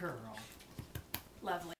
girl. Lovely.